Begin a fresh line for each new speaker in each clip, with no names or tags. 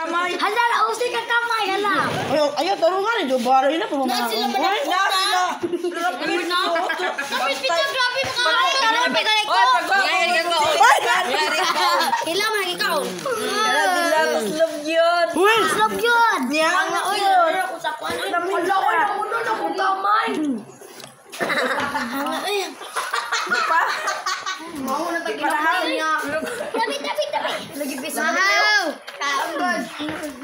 kamay.
Hala, nausi ka kamay, hala.
Ayaw, ayaw, tarungan eh. Dubara yun na. Pumamana
sila
ko. Ay,
Na sila.
Kapit na. Kapit pito, grabe mo ka. Kapit ka
Oy, pagbabaw.
Kailangan mo lagi kaon.
Sila taslog yun.
Uy!
Slop yun.
Niyang na
Uy,
yun.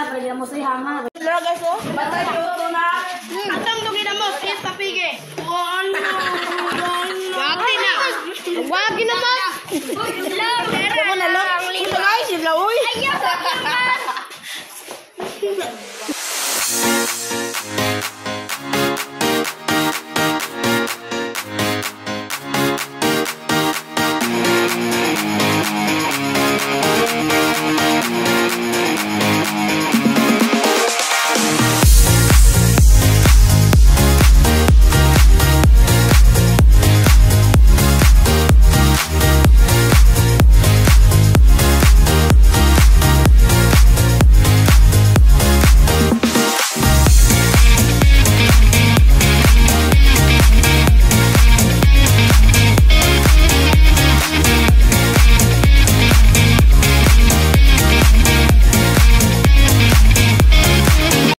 Belajar mesti hama. Lagi so. Baca itu nak.
Atang tu kita mesti tapi ke. Wan. Wagi nak. Wagi nak mas.
Kamu nak lo? Kita guys,
kita